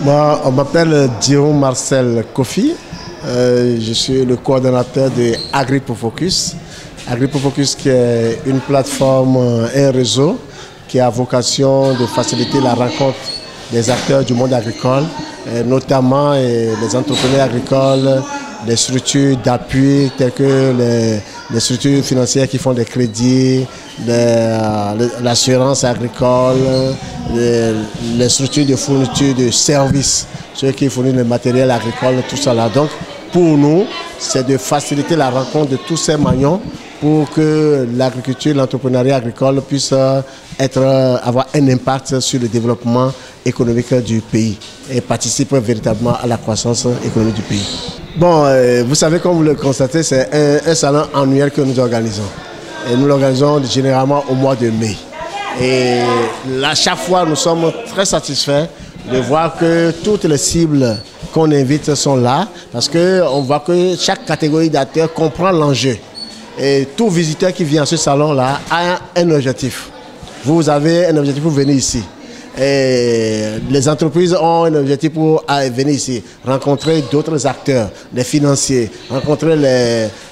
Moi, on m'appelle Dion Marcel Kofi. Euh, je suis le coordonnateur de AgriPofocus. AgriPofocus qui est une plateforme et un réseau qui a vocation de faciliter la rencontre des acteurs du monde agricole, notamment les entrepreneurs agricoles, les structures d'appui telles que les, structures financières qui font des crédits, l'assurance agricole, les, structures de fourniture de services, ceux qui fournissent le matériel agricole, tout ça là. Donc, pour nous, c'est de faciliter la rencontre de tous ces maillons pour que l'agriculture, l'entrepreneuriat agricole puisse être, avoir un impact sur le développement économique du pays et participe véritablement à la croissance économique du pays. Bon, euh, vous savez, comme vous le constatez, c'est un, salon annuel que nous organisons. Et nous l'organisons généralement au mois de mai. Et à chaque fois, nous sommes très satisfaits de voir que toutes les cibles qu'on invite sont là, parce qu'on voit que chaque catégorie d'acteurs comprend l'enjeu. Et tout visiteur qui vient à ce salon-là a un objectif. Vous avez un objectif pour venir ici. Et les entreprises ont un objectif pour venir ici, rencontrer d'autres acteurs, les financiers, rencontrer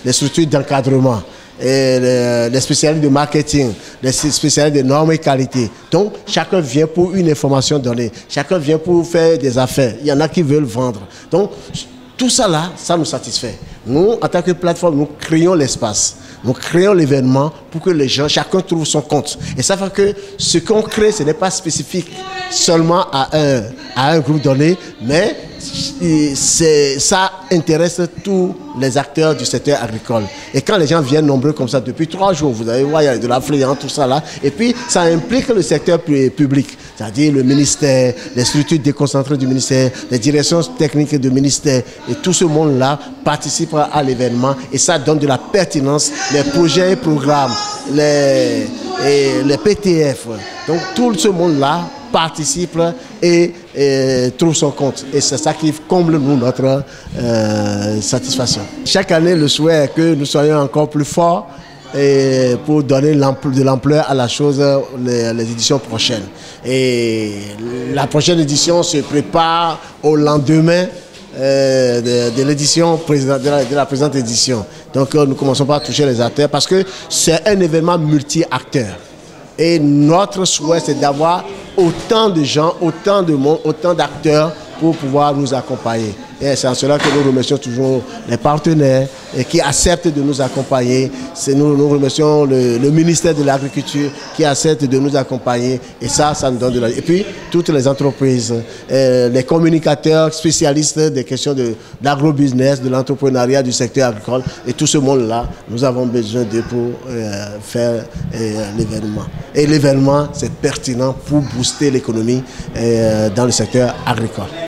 les, structures d'encadrement, les, les, spécialistes de marketing, les spécialistes de normes et qualité. Donc, chacun vient pour une information donnée. Chacun vient pour faire des affaires. Il y en a qui veulent vendre. Donc, tout ça là, ça nous satisfait. Nous, en tant que plateforme, nous créons l'espace. Nous créons l'événement pour que les gens, chacun trouve son compte. Et ça fait que ce qu'on crée, ce n'est pas spécifique seulement à un, à un groupe donné, mais ça intéresse tous les acteurs du secteur agricole. Et quand les gens viennent nombreux comme ça, depuis trois jours, vous allez voir, il y a de l'affluence, tout ça là. Et puis, ça implique le secteur public, c'est-à-dire le ministère, les structures déconcentrées du ministère, les directions techniques du ministère. Et tout ce monde-là participe à l'événement et ça donne de la pertinence, les projets et programmes, les, les PTF. Donc, tout ce monde-là participe et, trouve son compte. Et c'est ça qui comble nous notre euh, satisfaction. Chaque année, le souhait est que nous soyons encore plus forts et pour donner de l'ampleur à la chose les, éditions prochaines. Et la prochaine édition se prépare au lendemain euh, de, l'édition de, la, présente édition. Donc euh, nous commençons par toucher les acteurs parce que c'est un événement multi-acteurs. Et notre souhait, c'est d'avoir autant de gens, autant de monde, autant d'acteurs pour pouvoir nous accompagner. Et c'est en cela que nous remercions toujours les partenaires qui acceptent de nous accompagner. Nous, nous remercions le, ministère de l'Agriculture qui accepte de nous accompagner. Et ça, ça nous donne de la... Et puis, toutes les entreprises, euh, les communicateurs spécialistes des questions d'agrobusiness, de, l'entrepreneuriat, du secteur agricole. Et tout ce monde-là, nous avons besoin d'eux pour euh, faire euh, l'événement. Et l'événement, c'est pertinent pour booster l'économie dans le secteur agricole.